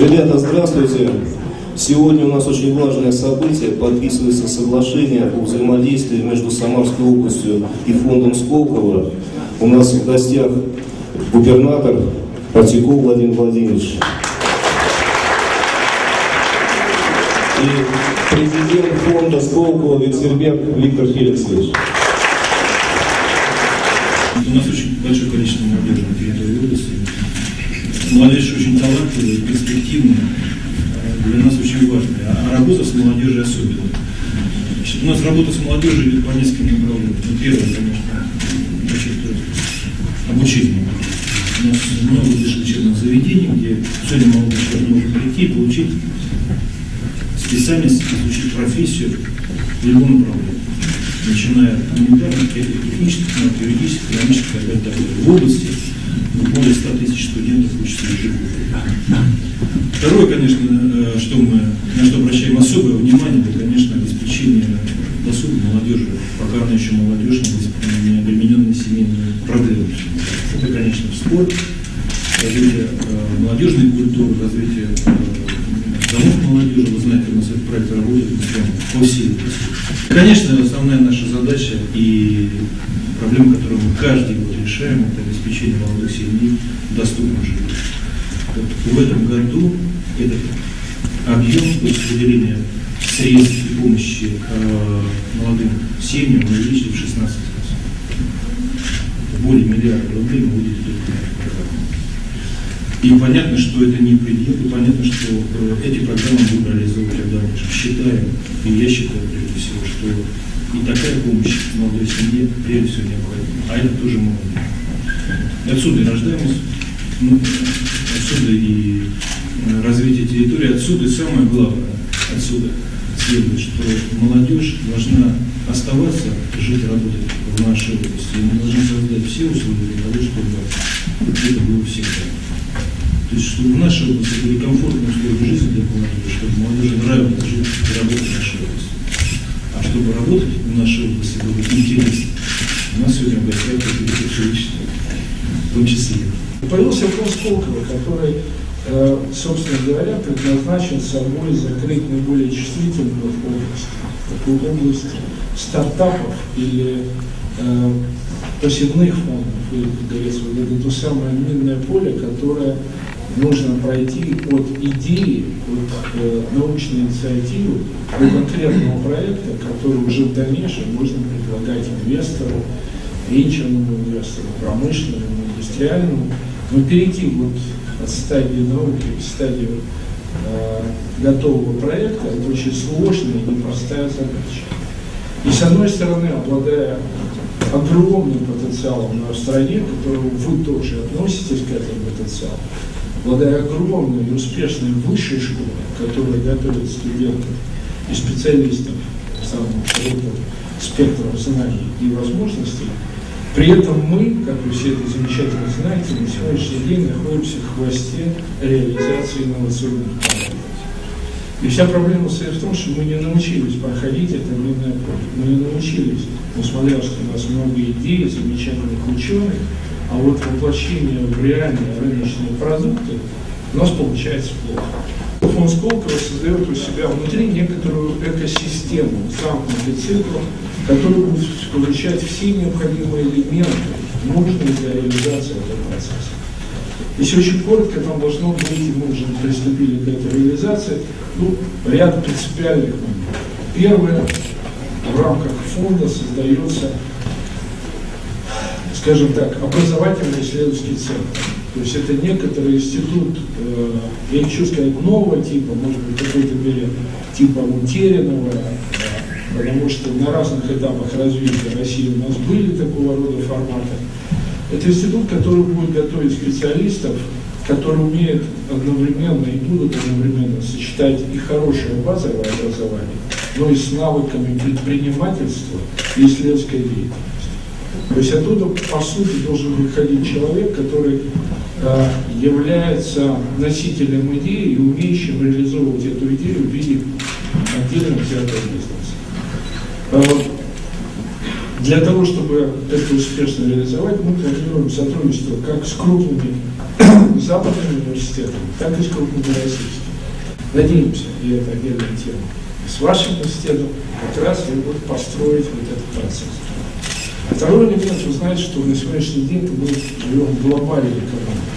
Ребята, здравствуйте. Сегодня у нас очень важное событие. Подписывается соглашение о взаимодействии между Самарской областью и фондом Сколково. У нас в гостях губернатор Потяков Владимир Владимирович. И президент фонда Сколково Вицерберг Виктор Феликсович. У нас очень большое количество молодежи на территории области. Молодежь очень талантливая, перспективная, для нас очень важная, а работа с молодежью особенно. Значит, у нас работа с молодежью идет по нескольким направлениям. Ну, первое, конечно, обучение. У нас много учебных заведений, где сегодня молодой человек может прийти и получить специальность, изучить профессию в любом направлении начиная от гуманитарных, технических, юридических, экономических и так далее. В области более 100 тысяч студентов учатся ежегодно. Второе, конечно, э, что мы, на что обращаем особое внимание, это, конечно, обеспечение досуга молодежи, пока она еще молодежь, не обремененная семейными проблемами. Это, конечно, спорт, развитие э, молодежной культуры, развитие э, домов молодежи. Вы знаете, у нас этот проект работает по всей Конечно, основная наша задача и проблема, которую мы каждый год решаем, это обеспечение молодых семей доступным жильем. Вот в этом году этот объем распределения средств и помощи э, молодым семьям мы в 16 раз. Более миллиарда рублей мы выделили только. И понятно, что это не предел, и понятно, что э, эти программы будем реализовывать в дальнейшем. Считаем, и я считаю прежде всего, что и такая помощь молодой семье прежде всего необходима. А это тоже молодые. Отсюда и рождаемость, ну, отсюда и э, развитие территории, отсюда и самое главное, отсюда следует, что молодежь должна оставаться, жить работать в нашей области. Мы должны создать все условия для того, чтобы это было всегда. То есть, чтобы в нашей области были комфортные условия жизни для молодежи, чтобы молодежи нравилось жить и работать в нашей области. А чтобы работать в нашей области было интересно, у нас сегодня в гостях Виктор Филиппович, в том числе. Появился фонд Сколково, который, э, собственно говоря, предназначен собой закрыть наиболее чувствительную область, такую область стартапов или посевных фондов, вот это то самое минное поле, которое нужно пройти от идеи, от э, научной инициативы до конкретного проекта, который уже в дальнейшем можно предлагать инвестору, венчурному инвестору, промышленному, индустриальному, но перейти вот от стадии науки к стадии э, готового проекта, это очень сложная и непростая задача. И с одной стороны, обладая огромным потенциалом на стране, к которому вы тоже относитесь к этому потенциалу, обладая огромной и успешной высшей школой, которая готовит студентов и специалистов самым широким спектром знаний и возможностей, при этом мы, как вы все это замечательно знаете, на сегодняшний день находимся в хвосте реализации инновационных проектов. И вся проблема состоит в том, что мы не научились проходить это минное поле. Мы не научились, несмотря что у нас много идей, замечательных ученых, а вот воплощение в реальные рыночные продукты у нас получается плохо. Фонд Сколково создает у себя внутри некоторую экосистему, замкнутый цикл, который будет включать все необходимые элементы, нужные для реализации этого процесса. Если очень коротко, там должно быть, мы уже приступили к этой реализации, ну, ряд принципиальных моментов. Первое, в рамках фонда создается скажем так, образовательный исследовательский центр. То есть это некоторый институт, э, я не хочу сказать нового типа, может быть, в какой-то мере типа Утеринова, э, потому что на разных этапах развития России у нас были такого рода форматы. Это институт, который будет готовить специалистов, которые умеют одновременно и будут одновременно сочетать и хорошее базовое образование, но и с навыками предпринимательства и исследовательской деятельности. То есть оттуда, по сути, должен выходить человек, который э, является носителем идеи и умеющим реализовывать эту идею в виде отдельно взятого бизнеса. Для того, чтобы это успешно реализовать, мы планируем сотрудничество как с крупными западными университетами, так и с крупными российскими. Надеемся, и это отдельная тема, с вашим университетом как раз и вот построить вот этот процесс. А второй элемент, вы знаете, что на сегодняшний день мы живем в глобальной экономике.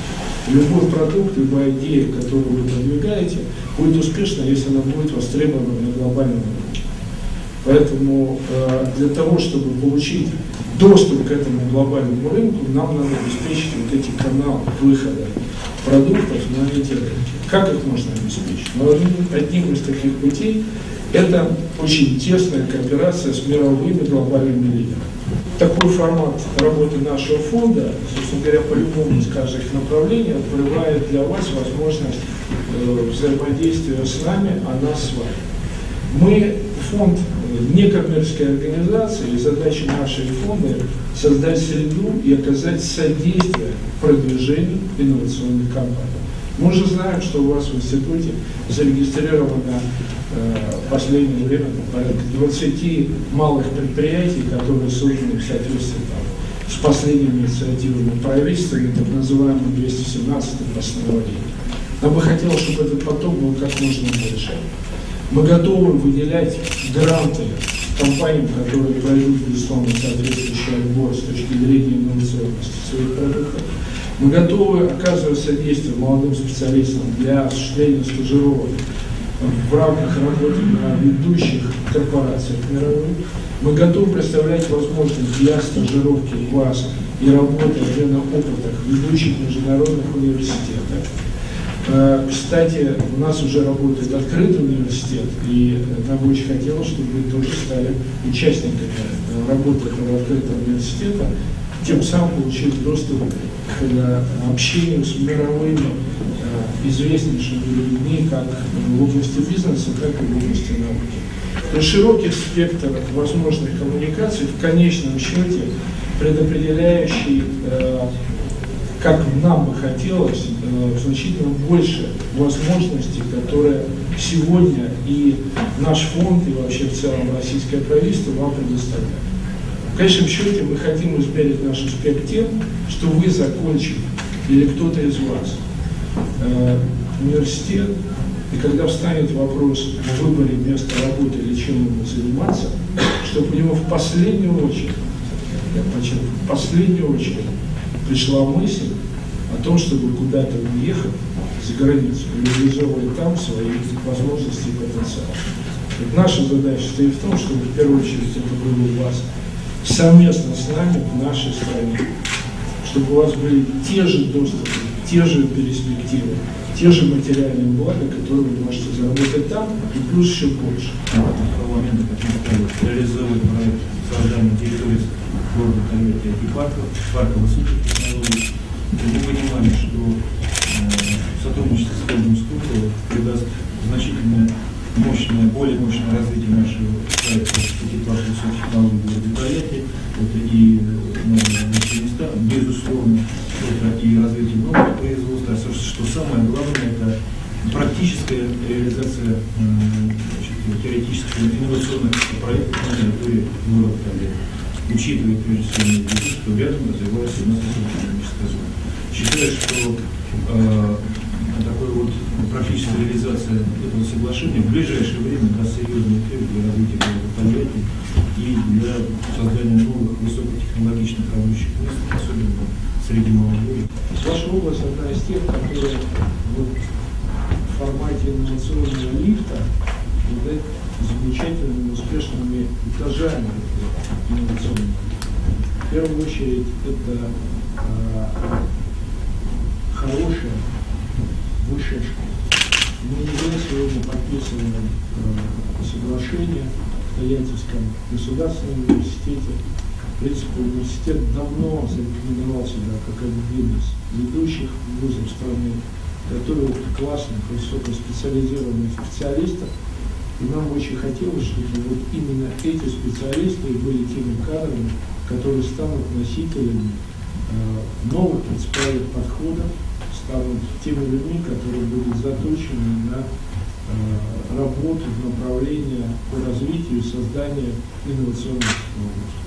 Любой продукт, любая идея, которую вы продвигаете, будет успешна, если она будет востребована на глобальном рынке. Поэтому э, для того, чтобы получить доступ к этому глобальному рынку, нам надо обеспечить вот эти каналы выхода продуктов на эти рынки. Как их можно обеспечить? Но одним из таких путей это очень тесная кооперация с мировыми глобальными лидерами. Такой формат работы нашего фонда, собственно говоря, по любому из каждых направлений открывает для вас возможность э, взаимодействия с нами, а нас с вами. Мы фонд некоммерческой организации, и задача нашей фонда создать среду и оказать содействие продвижению инновационных компаний. Мы уже знаем, что у вас в институте зарегистрировано э, в последнее время порядка 20 малых предприятий, которые созданы в соответствии там, с последними инициативами правительства, так называемым 217 постановлением. Нам бы хотелось, чтобы этот поток был как можно больше. Мы готовы выделять гранты компаниям, которые пройдут, безусловно, соответствующий отбор с точки зрения инновационности своих продуктов. Мы готовы оказывать содействие молодым специалистам для осуществления стажировок в рамках работы на ведущих корпорациях мировых. Мы готовы представлять возможность для стажировки вас и работы уже на опытах ведущих международных университетах. Э, кстати, у нас уже работает открытый университет, и нам бы очень хотелось, чтобы вы тоже стали участниками работы этого открытого университета, тем самым получили доступ к общению с мировыми э, известнейшими людьми как в области бизнеса, так и в области науки. Есть широкий спектр возможных коммуникаций в конечном счете предопределяющий, э, как нам бы хотелось, э, значительно больше возможностей, которые сегодня и наш фонд, и вообще в целом российское правительство вам предоставляет. В конечном счете мы хотим измерить наш успех тем, что вы закончили, или кто-то из вас, э, университет, и когда встанет вопрос о выборе места работы или чем ему заниматься, чтобы у него в последнюю очередь, я подчеркну, в последнюю очередь пришла мысль о том, чтобы куда-то уехать за границу реализовывать там свои возможности и потенциал. Вот наша задача стоит в том, чтобы в первую очередь это было у вас совместно с нами в нашей стране, чтобы у вас были те же доступы, те же перспективы, те же материальные блага, которые вы можете заработать там, и плюс еще больше. Парламент реализовывает проект создания территории и парков, парка высоких технологий. Мы понимаем, что э, сотрудничество с фондом Сколково придаст значительное мощное, более мощное развитие нашего проекта. Экипаж высоких технологий городе это и рабочие места, безусловно, это и развитие нового производства, а что самое главное, это практическая реализация значит, теоретических инновационных проектов на территории города Тольятти учитывая прежде всего, что рядом развивается у нас экономическая зона. Считаю, что э, такой вот практическая реализация этого соглашения в ближайшее время даст серьезный эффект для развития предприятий и для создания новых высокотехнологичных рабочих мест, особенно среди молодежи. Ваша область одна из тех, которые вот, в формате инновационного лифта является замечательными, успешными этажами инновационного. В первую очередь это э, хорошая высшая школа. Мы уже сегодня подписываем э, соглашение в Тольяттинском государственном университете. В принципе, университет давно зарекомендовал себя как один из ведущих вузов страны, готовил классных, высокоспециализированных специалистов. И нам очень хотелось, чтобы вот именно эти специалисты были теми кадрами, которые станут носителями э, новых принципиальных подходов станут теми людьми, которые будут заточены на э, работу в направлении по развитию и созданию инновационных технологий.